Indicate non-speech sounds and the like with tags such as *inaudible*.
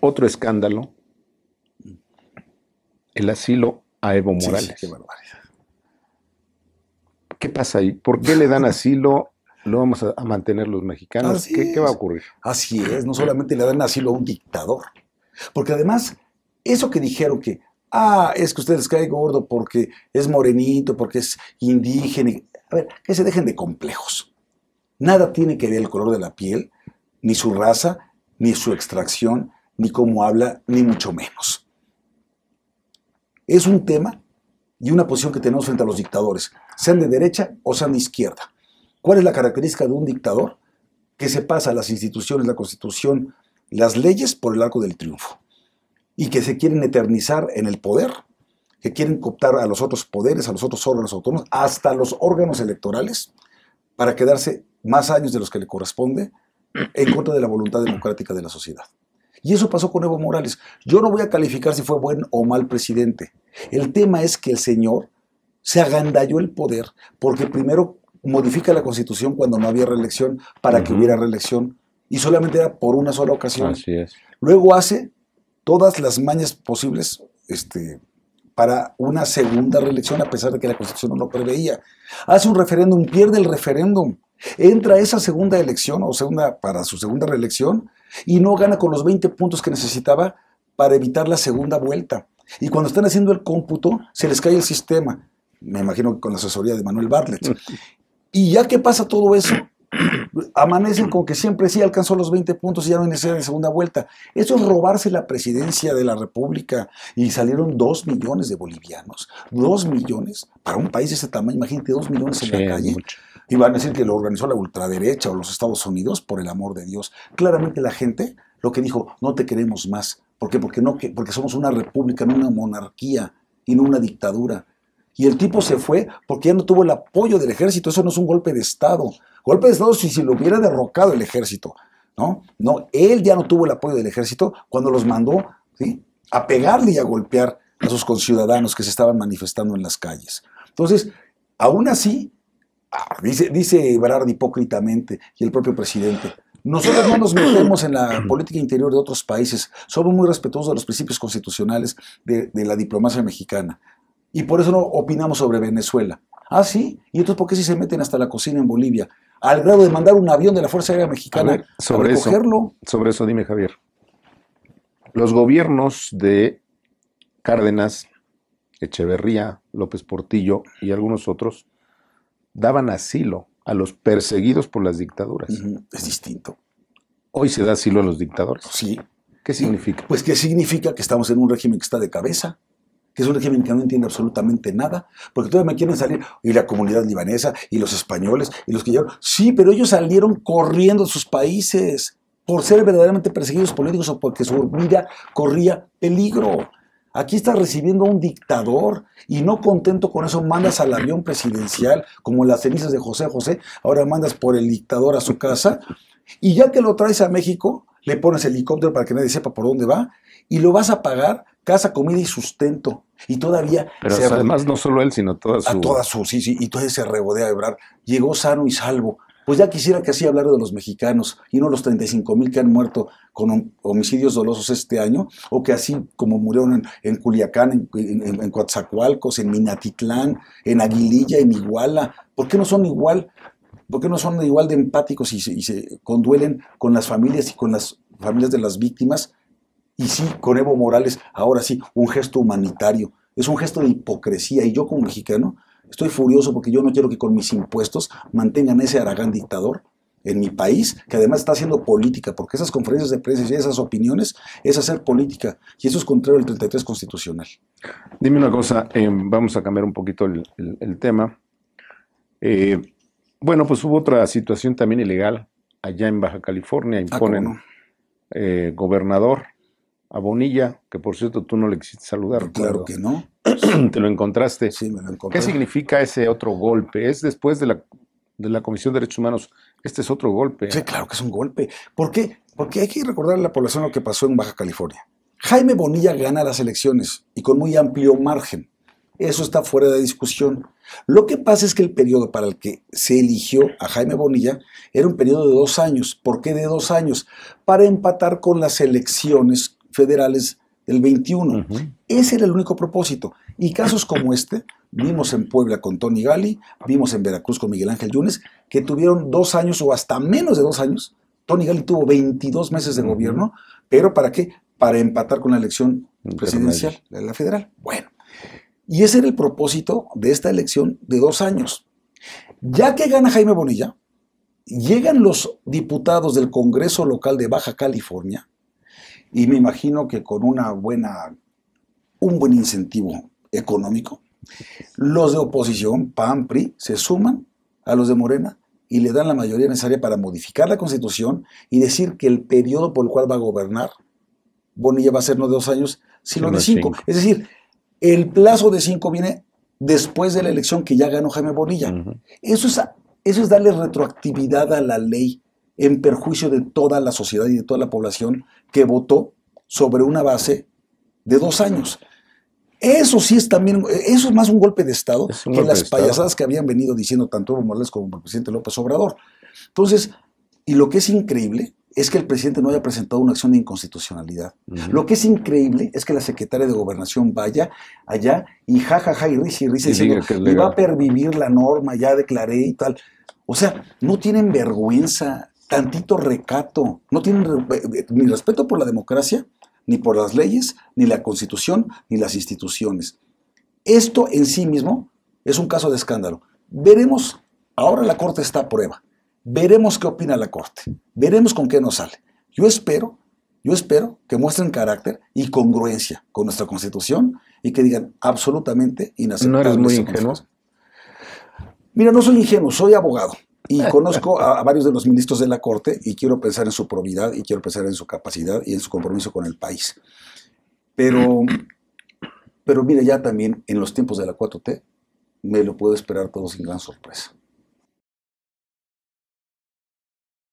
otro escándalo, el asilo a Evo Sí, sí, Morales. qué barbaridad. ¿Qué pasa ahí? ¿Por qué le dan asilo? ¿Lo vamos a, a mantener los mexicanos? ¿Qué, qué va a ocurrir? Así es, no solamente le dan asilo a un dictador, porque además, eso que dijeron que, ah, es que ustedes cae gordo porque es morenito, porque es indígena, a ver, que se dejen de complejos. Nada tiene que ver el color de la piel, ni su raza, ni su extracción, ni cómo habla, ni mucho menos. Es un tema y una posición que tenemos frente a los dictadores, sean de derecha o sean de izquierda. ¿Cuál es la característica de un dictador? Que se pasa las instituciones, la constitución, las leyes por el arco del triunfo. Y que se quieren eternizar en el poder, que quieren cooptar a los otros poderes, a los otros órganos autónomos, hasta los órganos electorales, para quedarse más años de los que le corresponde en contra de la voluntad democrática de la sociedad. Y eso pasó con Evo Morales. Yo no voy a calificar si fue buen o mal presidente. El tema es que el señor se agandalló el poder porque primero modifica la constitución cuando no había reelección para que hubiera reelección y solamente era por una sola ocasión. Así es. Luego hace todas las mañas posibles este, para una segunda reelección a pesar de que la constitución no lo preveía. Hace un referéndum, pierde el referéndum. Entra a esa segunda elección o segunda para su segunda reelección y no gana con los 20 puntos que necesitaba para evitar la segunda vuelta. Y cuando están haciendo el cómputo, se les cae el sistema. Me imagino que con la asesoría de Manuel Bartlett. *laughs* Y ya que pasa todo eso, amanecen con que siempre sí alcanzó los 20 puntos y ya no hay necesidad de segunda vuelta. Eso es robarse la presidencia de la República. Y salieron dos millones de bolivianos. Dos millones. Para un país de ese tamaño, imagínate dos millones en Sí, la calle. mucho. Y van a decir que lo organizó la ultraderecha o los Estados Unidos, por el amor de Dios. Claramente la gente lo que dijo, no te queremos más. ¿Por qué? Porque, no, que- porque somos una república, no una monarquía y no una dictadura. Y el tipo se fue porque ya no tuvo el apoyo del ejército. Eso no es un golpe de Estado. Golpe de Estado si se lo hubiera derrocado el ejército. ¿no? no, él ya no tuvo el apoyo del ejército cuando los mandó ¿sí? a pegarle y a golpear a sus conciudadanos que se estaban manifestando en las calles. Entonces, aún así, ah, dice, dice Ebrard hipócritamente y el propio presidente, nosotros no nos metemos en la *clears throat* política interior de otros países, somos muy respetuosos de los principios constitucionales de, de la diplomacia mexicana y por eso no opinamos sobre Venezuela. Ah, sí, y entonces ¿por qué si se meten hasta la cocina en Bolivia? Al grado de mandar un avión de la Fuerza Aérea A Mexicana ver, sobre a eso, recogerlo. sobre eso dime, Javier. Los gobiernos de Cárdenas, Echeverría, López Portillo y algunos otros daban asilo a los perseguidos por las dictaduras. Es distinto. Hoy se da asilo a los dictadores. Sí. ¿Qué significa? Pues ¿qué significa? Que estamos en un régimen que está de cabeza, que es un régimen que no entiende absolutamente nada, porque todavía me quieren salir, y la comunidad libanesa, y los españoles, y los que llegaron. Sí, pero ellos salieron corriendo de sus países por ser verdaderamente perseguidos políticos o porque su vida corría peligro. Aquí estás recibiendo a un dictador y no contento con eso mandas al avión presidencial, como las cenizas de José José, ahora mandas por el dictador a su casa y ya que lo traes a México, le pones helicóptero para que nadie sepa por dónde va y lo vas a pagar casa, comida y sustento. Y todavía Pero se- además no solo él, sino toda su... a toda su, sí, sí, y todavía se regodea de Ebrard. Llegó sano y salvo. Pues ya quisiera que así hablara de los mexicanos y no los 35 mil que han muerto con hom- homicidios dolosos este año, o que así como murieron en, en Culiacán, en, en, en Coatzacoalcos, en Minatitlán, en Aguililla, en Iguala. ¿Por qué no son igual? ¿Por qué no son igual de empáticos y se, y se conduelen con las familias y con las familias de las víctimas? Y sí, con Evo Morales, ahora sí, un gesto humanitario. Es un gesto de hipocresía. Y yo como mexicano estoy furioso porque yo no quiero que con mis impuestos mantengan ese Aragán dictador en mi país, que además está haciendo política, porque esas conferencias de prensa y esas opiniones es hacer política. Y eso es contrario al 33 constitucional. Dime una cosa, eh, vamos a cambiar un poquito el, el- el tema. Eh, bueno, pues hubo otra situación también ilegal allá en Baja California. Ah, ¿cómo Imponen no? eh, gobernador a Bonilla, que por cierto tú no le quisiste saludar. Claro que no. *clears throat* Te lo encontraste. Sí, me lo encontré. ¿Qué significa ese otro golpe? ¿Es después de la, de la Comisión de Derechos Humanos? Este es otro golpe. Sí, claro que es un golpe. ¿Por qué? Porque hay que recordar a la población lo que pasó en Baja California. Jaime Bonilla gana las elecciones y con muy amplio margen. Eso está fuera de discusión. Lo que pasa es que el periodo para el que se eligió a Jaime Bonilla era un periodo de dos años. ¿Por qué de dos años? Para empatar con las elecciones federales del 21. Ese era el único propósito. Y casos como este, vimos en Puebla con Tony Gali, vimos en Veracruz con Miguel Ángel Yunes, que tuvieron dos años o hasta menos de dos años. Tony Gali tuvo 22 meses de gobierno, pero ¿para qué? Para empatar con la elección presidencial de la federal. Bueno, y ese era el propósito de esta elección de dos años. Ya que gana Jaime Bonilla, llegan los diputados del Congreso local de Baja California, y me imagino que con una buena, un buen incentivo económico, los de oposición, PAN, PRI, se suman a los de Morena y le dan la mayoría necesaria para modificar la constitución y decir que el periodo por el cual va a gobernar Bonilla va a ser no de dos años, sino de cinco. Es decir, el plazo de cinco viene después de la elección que ya ganó Jaime Bonilla. eso, es, eso es darle retroactividad a la ley en perjuicio de toda la sociedad y de toda la población que votó sobre una base de dos años. Eso sí es también, eso es más un golpe de Estado que las payasadas que habían venido diciendo tanto Evo Morales como el presidente López Obrador. Entonces, y lo que es increíble es que el presidente no haya presentado una acción de inconstitucionalidad. Lo que es increíble es que la secretaria de Gobernación vaya allá y jajaja ja, ja, y risa y risa diciendo que va a pervivir la norma, ya declaré y tal. O sea, no tienen vergüenza, tantito recato, no tienen eh, ni respeto por la democracia, ni por las leyes, ni la constitución, ni las instituciones. Esto en sí mismo es un caso de escándalo. Veremos, ahora la Corte está a prueba, veremos qué opina la Corte, veremos con qué nos sale. Yo espero, yo espero que muestren carácter y congruencia con nuestra constitución y que digan absolutamente inaceptable. ¿No eres muy ingenuo? Mira, no soy ingenuo, soy abogado. Y conozco a, varios de los ministros de la Corte y quiero pensar en su probidad y quiero pensar en su capacidad y en su compromiso con el país. Pero, pero mire, ya también en los tiempos de la 4T me lo puedo esperar todo sin gran sorpresa.